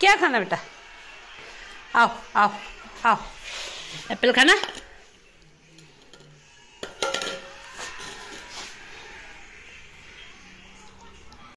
क्या खाना बेटा? आओ आओ आओ। एप्पल खाना?